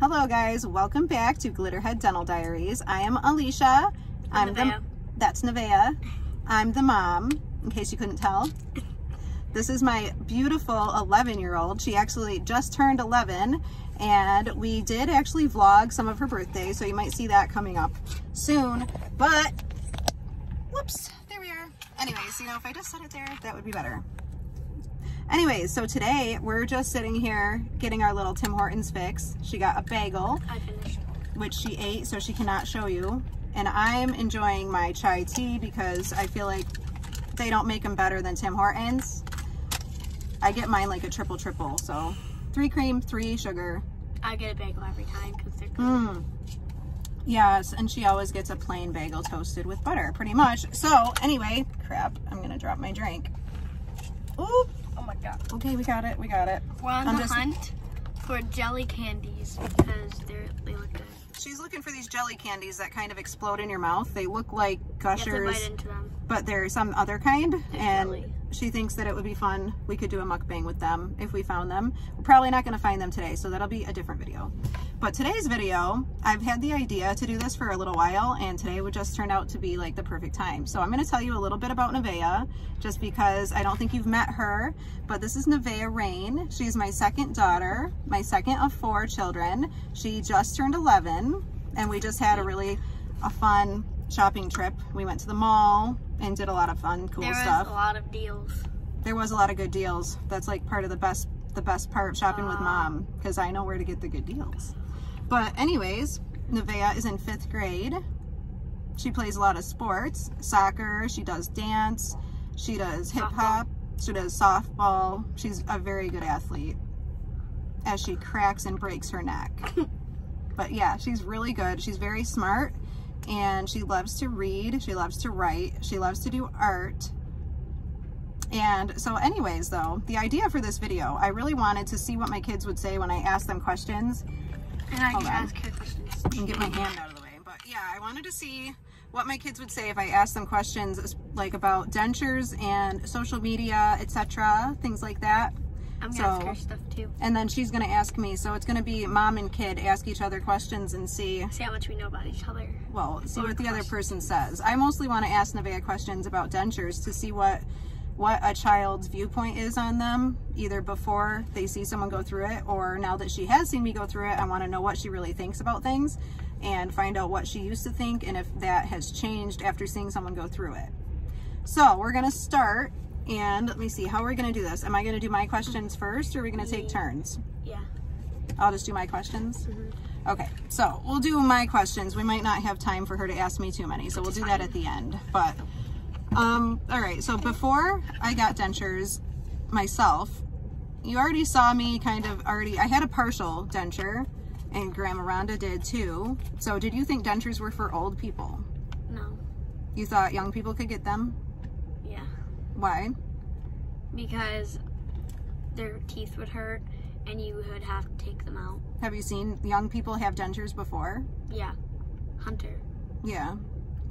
Hello guys, welcome back to Glitterhead Dental Diaries. I am Alicia. I'm the that's Nevaeh. I'm the mom, in case you couldn't tell. This is my beautiful 11 year old. She actually just turned 11 and we did actually vlog some of her birthday, so you might see that coming up soon. But, whoops, there we are. Anyways, you know, if I just set it there, that would be better. Anyways, so today we're just sitting here getting our little Tim Hortons fix. She got a bagel, I finished. which she ate, so she cannot show you. And I'm enjoying my chai tea because I feel like they don't make them better than Tim Hortons. I get mine like a triple triple, so three cream, three sugar. I get a bagel every time because they're good. Mmm. Yes, and she always gets a plain bagel toasted with butter, pretty much. So anyway, crap, I'm gonna drop my drink. Oop. Oh my god. Okay, we got it, we got it. We're on I'm the just- hunt for jelly candies because they're they look good. She's looking for these jelly candies that kind of explode in your mouth. They look like You have to gushers. bite into them. but they're some other kind and jelly. she thinks that it would be fun we could do a mukbang with them if we found them we're probably not going to find them today so that'll be a different video but today's video i've had the idea to do this for a little while and today would just turn out to be like the perfect time so i'm going to tell you a little bit about Nevaeh just because i don't think you've met her but this is Nevaeh Rain she's my second daughter my second of four children she just turned 11 and we just had a really a fun shopping trip. We went to the mall and did a lot of fun, cool there was stuff. a lot of deals. There was a lot of good deals. That's like part of the best the best part of shopping with Ah. mom because I know where to get the good deals. But anyways, Nevaeh is in fifth grade. She plays a lot of sports, soccer, she does dance, she does hip hop, she does softball. She's a very good athlete as she cracks and breaks her neck. but yeah, she's really good. She's very smart and she loves to read. She loves to write. She loves to do art. And so anyways, though, the idea for this video, I really wanted to see what my kids would say when I asked them questions And I Hold can on. ask her questions. and get my hand out of the way. But yeah, I wanted to see what my kids would say if I asked them questions like about dentures and social media, etc., things like that. I'm gonna ask so- her stuff too. And then she's gonna ask me, so it's gonna be mom and kid ask each other questions and see See how much we know about each other. well, see what the other person says. I mostly want to ask Nevaeh questions about dentures to see what what a child's viewpoint is on them, either before they see someone go through it or now that she has seen me go through it, I want to know what she really thinks about things and find out what she used to think and if that has changed after seeing someone go through it. So we're going to start and let me see, how are we going to do this? Am I going to do my questions first or are we going to take turns? Yeah. I'll just do my questions. Mhm. Okay, so we'll do my questions. We might not have time for her to ask me too many, so we'll do that at the end. But, um, all right, so before I got dentures myself, you already saw me kind of already, I had a partial denture, and Grandma Rhonda did too. So did you think dentures were for old people? No. You thought young people could get them? Yeah. Why? Because their teeth would hurt and you would have to take them out. Have you seen young people have dentures before? Yeah. Hunter. Yeah.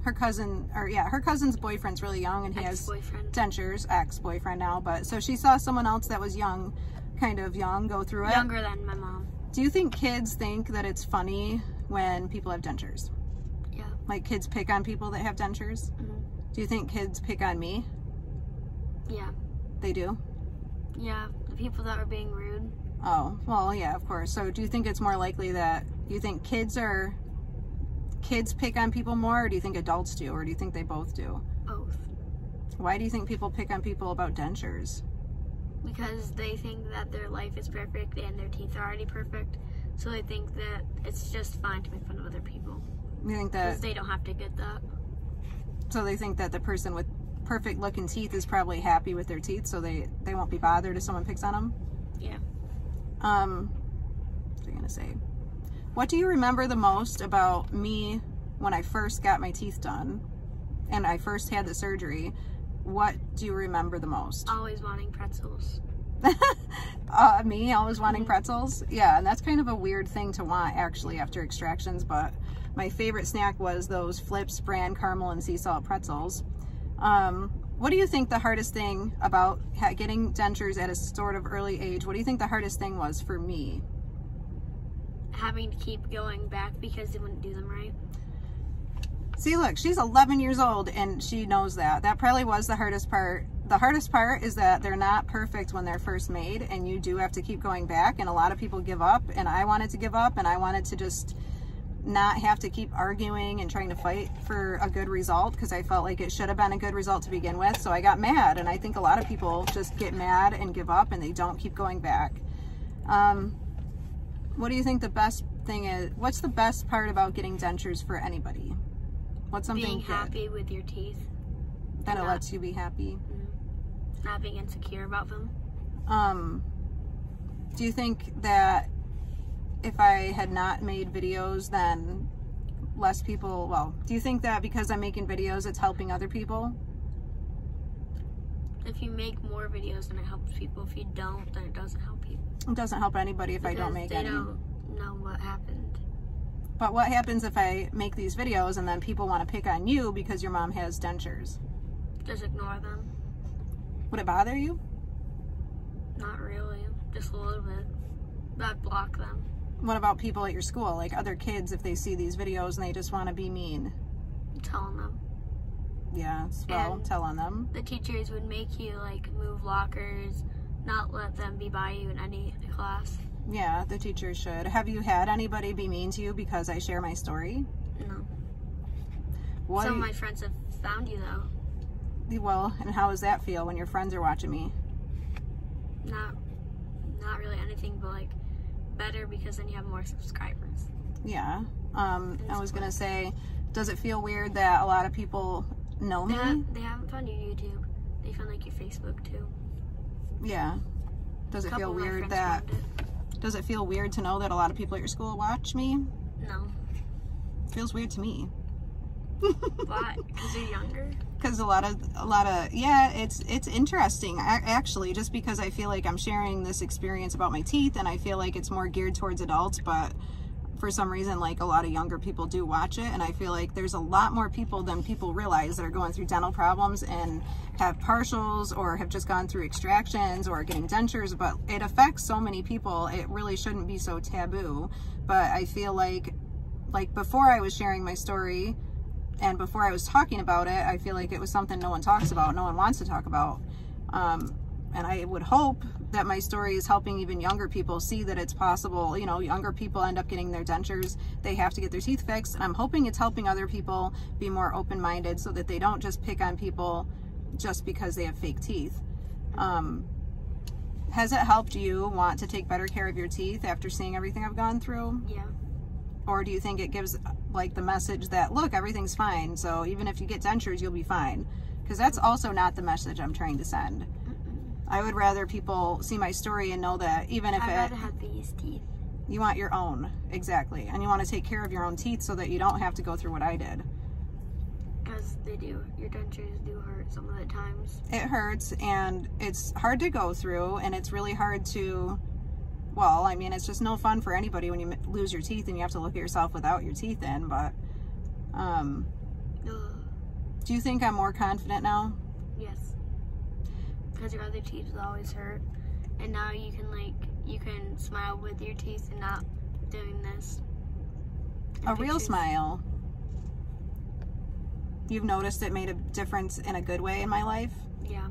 Her cousin, or yeah, her cousin's boyfriend's really young and he has dentures, ex-boyfriend now, but so she saw someone else that was young, kind of young, go through it. Younger than my mom. Do you think kids think that it's funny when people have dentures? Yeah. Like kids pick on people that have dentures? Mhm. Do you think kids pick on me? Yeah. They do? Yeah. The people that are being rude. Oh, well, yeah, of course. So do you think it's more likely that you think kids are kids pick on people more or do you think adults do or do you think they both do? Both. Why do you think people pick on people about dentures? Because they think that their life is perfect and their teeth are already perfect. So they think that it's just fine to make fun of other people. You think that? Because they don't have to get that. so they think that the person with perfect looking teeth is probably happy with their teeth so they they won't be bothered if someone picks on them? Yeah. Um, what was I gonna say? What do you remember the most about me when I first got my teeth done and I first had the surgery? What do you remember the most? Always wanting pretzels. uh, me always wanting pretzels. Yeah, and that's kind of a weird thing to want actually after extractions, but my favorite snack was those Flipz brand caramel and sea salt pretzels. Um, what do you think the hardest thing about getting dentures at a sort of early age? What do you think the hardest thing was for me? Having to keep going back because they wouldn't do them right. See, look, she's 11 years old and she knows that. That probably was the hardest part. The hardest part is that they're not perfect when they're first made and you do have to keep going back and a lot of people give up and I wanted to give up and I wanted to just not have to keep arguing and trying to fight for a good result because I felt like it should have been a good result to begin with. So I got mad and I think a lot of people just get mad and give up and they don't keep going back. Um, what do you think the best thing is? What's the best part about getting dentures for anybody? What's something Being good? happy with your teeth, that it lets you be happy? not being insecure about them. Um, do you think that if I had not made videos, then less people, well, do you think that because I'm making videos, it's helping other people? If you make more videos, then it helps people. If you don't, then it doesn't help people. It doesn't help anybody if I don't Because make they any. don't know what happened. But what happens if I make these videos and then people want to pick on you because your mom has dentures? Just ignore them. Would it bother you? Not really. Just a little bit. But block them. What about people at your school, like other kids, if they see these videos and they just want to be mean? Telling them. Yeah, well, And- tell on them. The teachers would make you like move lockers, not let them be by you in any class. Yeah, the teachers should. Have you had anybody be mean to you because I share my story? No. What? Some of my friends have found you though. well, and how does that feel when your friends are watching me? Not not really anything but like better because then you have more subscribers. Yeah. Um, I was gonna say, does it feel weird that a lot of people know They, me? they haven't found your YouTube. They found like your Facebook too. Yeah. Does it feel weird that? found Does it feel weird to know that a lot of people at your school watch me? No. feels weird to me. Why? Because you're younger. because a lot of a lot of yeah it's it's interesting a- actually just because i feel like i'm sharing this experience about my teeth and i feel like it's more geared towards adults but for some reason like a lot of younger people do watch it and i feel like there's a lot more people than people realize that are going through dental problems and have partials or have just gone through extractions or getting dentures but it affects so many people it really shouldn't be so taboo but i feel like like before i was sharing my story and before I was talking about it, I feel like it was something no one talks about, no one wants to talk about. Um, and I would hope that my story is helping even younger people see that it's possible. You know, younger people end up getting their dentures, they have to get their teeth fixed. And I'm hoping it's helping other people be more open minded so that they don't just pick on people just because they have fake teeth. Um, has it helped you want to take better care of your teeth after seeing everything I've gone through? Yeah. or do you think it gives like the message that look everything's fine so even if you get dentures you'll be fine because that's also not the message i'm trying to send i would rather people see my story and know that even if I'd it rather have these teeth. you want your own exactly and you want to take care of your own teeth so that you don't have to go through what i did Because they do. Your dentures do hurt some of the times. it hurts and it's hard to go through and it's really hard to well i mean it's just no fun for anybody when you lose your teeth and you have to look at yourself without your teeth in but um Ugh. do you think i'm more confident now. Because your other teeth always hurt. And now you can like you can smile with your teeth and not doing this. A real smile. You've noticed it made a difference in a good way in my life. Yeah.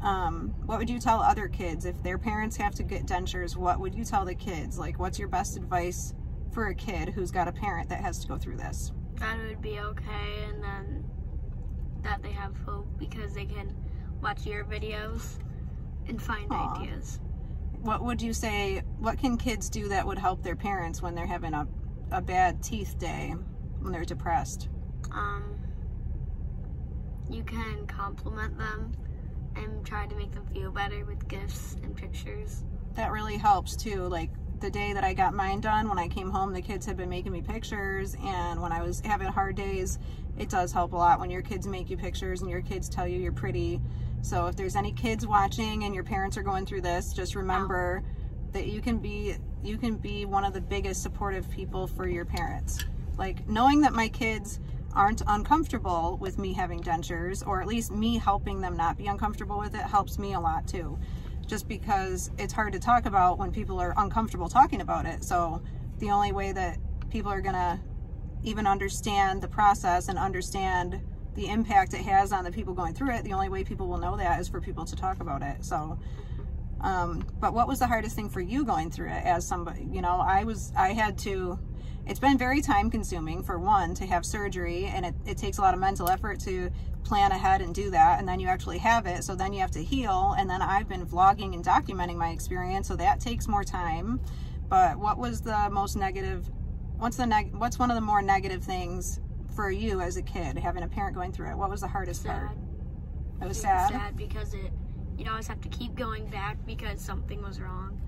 Um, what would you tell other kids if their parents have to get dentures? What would you tell the kids? Like, what's your best advice for a kid who's got a parent that has to go through this? That it would be okay and then that they have hope because they can watch your videos and find Aw. ideas. What would you say? What can kids do that would help their parents when they're having a, a bad teeth day, when they're depressed? Um you can compliment them and try to make them feel better with gifts and pictures. that really helps too. Like the day that I got mine done, when I came home, the kids had been making me pictures, and when I was having hard days, it does help a lot when your kids make you pictures and your kids tell you you're pretty. So if there's any kids watching and your parents are going through this, just remember that you can be you can be one of the biggest supportive people for your parents. Like knowing that my kids aren't uncomfortable with me having dentures or at least me helping them not be uncomfortable with it helps me a lot too just because it's hard to talk about when people are uncomfortable talking about it. So the only way that people are going to even understand the process and understand the impact it has on the people going through it, the only way people will know that is for people to talk about it. So, um, but what was the hardest thing for you going through it as somebody, you know, I was, I had to, it's been very time consuming for one to have surgery and it, it takes a lot of mental effort to plan ahead and do that. And then you actually have it. So then you have to heal. And then I've been vlogging and documenting my experience. So that takes more time. But what was the most negative what's the neg what's one of the more negative things for you as a kid having a parent going through it what was the hardest sad. part it was sad sad because it you'd always have to keep going back because something was wrong.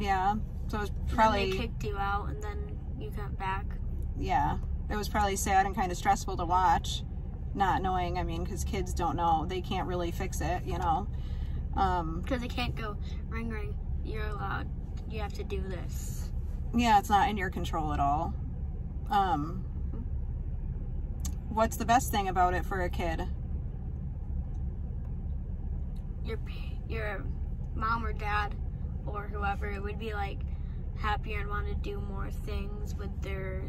yeah so it was probably they kicked you out and then you got back. yeah it was probably sad and kind of stressful to watch not knowing i mean because kids don't know they can't really fix it you know um Because they can't go ring ring. You're allowed. You have to do this. yeah it's not in your control at all um what's the best thing about it for a kid Your your mom or dad or whoever it would be like happier and want to do more things with their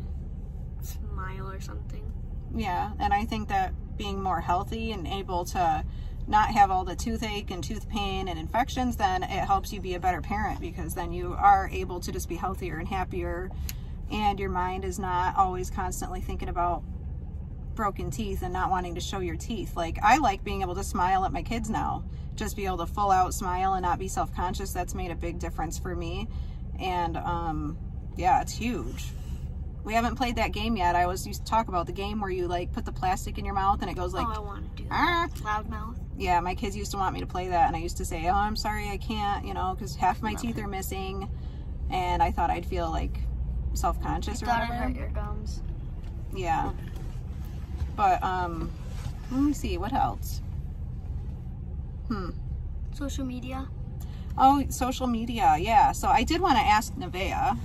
smile or something. Yeah, and I think that being more healthy and able to not have all the toothache and tooth pain and infections, then it helps you be a better parent because then you are able to just be healthier and happier, and your mind is not always constantly thinking about broken teeth and not wanting to show your teeth. Like, I like being able to smile at my kids now, just be able to full out smile and not be self conscious. That's made a big difference for me, and um, yeah, it's huge. We haven't played that game yet. I always used to talk about the game where you like put the plastic in your mouth and it goes like, oh, I want to do "Ah." that. Loudmouth. yeah, my kids used to want me to play that and I used to say, oh, I'm sorry, I can't, you know, because half my teeth are missing and I thought I'd feel like self-conscious or Thought it whatever. hurt your gums. Yeah. But, um, let me see, what else? Hmm. Social media. Oh, social media, yeah. So I did want to ask Nevaeh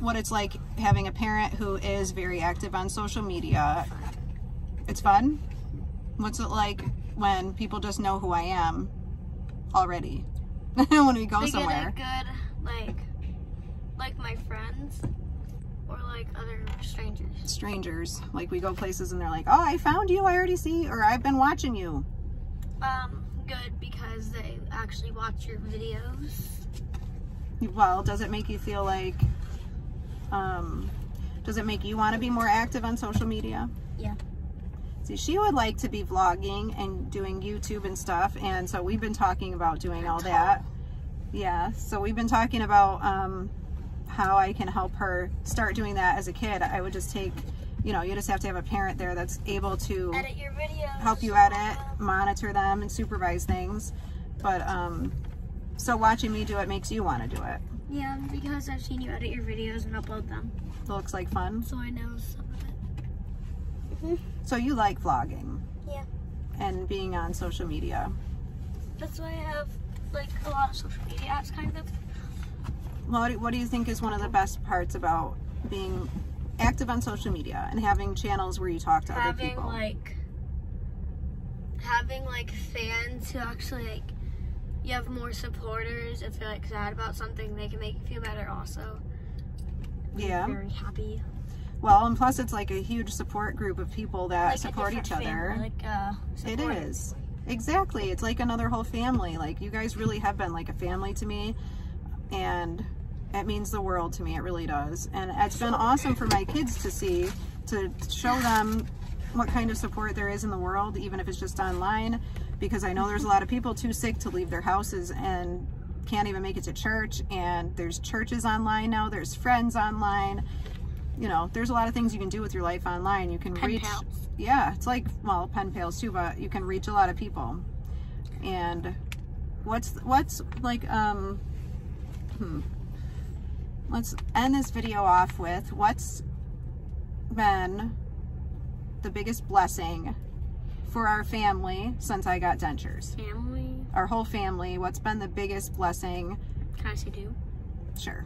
what it's like having a parent who is very active on social media. It's fun. What's it like when people just know who I am already when we go they somewhere? get a good like like my friends or like other strangers. Strangers, like we go places and they're like, "Oh, I found you. I already see," or "I've been watching you." Um, good because they actually watch your videos. Well, does it make you feel like? Um, does it make you want to be more active on social media? Yeah. See, she would like to be vlogging and doing YouTube and stuff, and so we've been talking about doing all that. Yeah, so we've been talking about um, how I can help her start doing that as a kid. I would just take, you know, you just have to have a parent there that's able to Edit your videos. help you edit, monitor them, and supervise things. But um, so watching me do it makes you want to do it. Yeah, because I've seen you edit your videos and upload them, It looks like fun. so I know some of it. So you like vlogging Yeah, and being on social media. that's why I have like a lot of social media apps, kind of. What do, what do you think is one of the best parts about being active on social media and having channels where you talk to other having people? like having like fans who actually like you have more supporters if you're like sad about something they can make you feel better also yeah. very happy Well, and plus it's like a huge support group of people that like support each different other. family, like uh It is. Exactly. It's like another whole family. Like you guys really have been like a family to me and it means the world to me. It really does. And it's been awesome for my kids to see to show them what kind of support there is in the world even if it's just online because I know there's a lot of people too sick to leave their houses and can't even make it to church and there's churches online now, there's friends online. You know, there's a lot of things you can do with your life online. You can Pen reach pals. yeah, it's like well, pen pals too, but you can reach a lot of people. And what's what's like um hmm. Let's end this video off with what's been the biggest blessing for our family since I got dentures. family Our whole family, what's been the biggest blessing? can i say two Sure.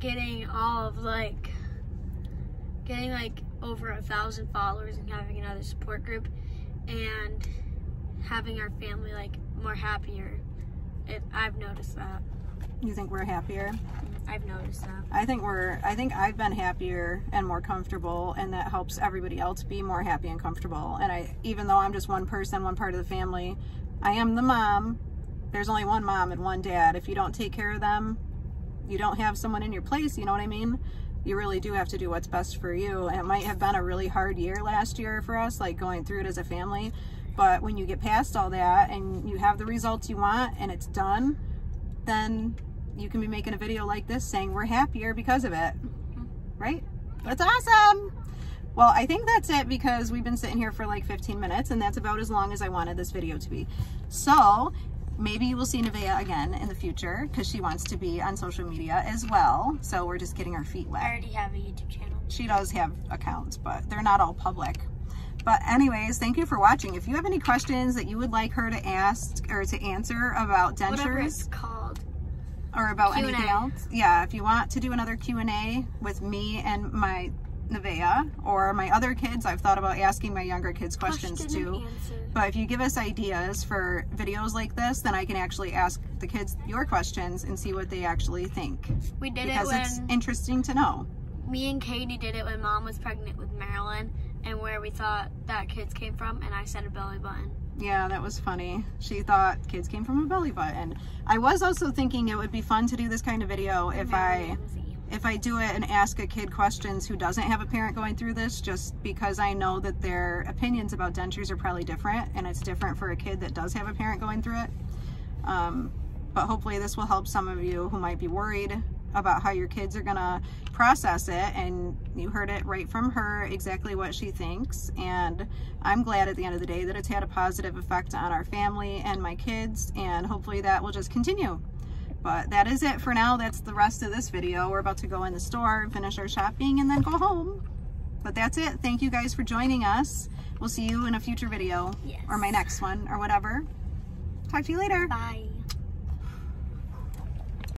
getting all of like getting like over a thousand followers and having another support group and having our family like more happier it, I've noticed that. You think we're happier? I've noticed that. I think we're I think I've been happier and more comfortable and that helps everybody else be more happy and comfortable. And I even though I'm just one person, one part of the family, I am the mom. There's only one mom and one dad. If you don't take care of them, you don't have someone in your place, you know what I mean? You really do have to do what's best for you. And it might have been a really hard year last year for us, like going through it as a family. But when you get past all that and you have the results you want and it's done, then you can be making a video like this saying we're happier because of it. Mm-hmm. Right? That's awesome. Well, I think that's it because we've been sitting here for like 15 minutes and that's about as long as I wanted this video to be. So maybe you will see Nevaeh again in the future because she wants to be on social media as well. So we're just getting our feet wet. I already have a YouTube channel. She does have accounts, but they're not all public. But anyways, thank you for watching. If you have any questions that you would like her to ask or to answer about Whatever it's dentures called. Or about Q&A. anything else, yeah, if you want to do another Q&A with me and my Nevaeh or my other kids, I've thought about asking my younger kids questions Question too. But if you give us ideas for videos like this, then I can actually ask the kids your questions and see what they actually think. We did Because it it's when interesting to know. me and Kay-D did it when mom was pregnant with Marilyn and where we thought that kids came from and I said a belly button. Yeah, that was funny. She thought kids came from a belly button. I was also thinking it would be fun to do this kind of video if I if I do it and ask a kid questions who doesn't have a parent going through this, just because I know that their opinions about dentures are probably different, and it's different for a kid that does have a parent going through it. Um, but hopefully this will help some of you who might be worried about how your kids are gonna process it and you heard it right from her exactly what she thinks and I'm glad at the end of the day that it's had a positive effect on our family and my kids and hopefully that will just continue but that is it for now. That's the rest of this video. We're about to go in the store and finish our shopping and then go home. But that's it. Thank you guys for joining us. We'll see you in a future video Yes. or my next one or whatever. Talk to you later. Bye.